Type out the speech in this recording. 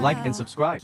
like and subscribe.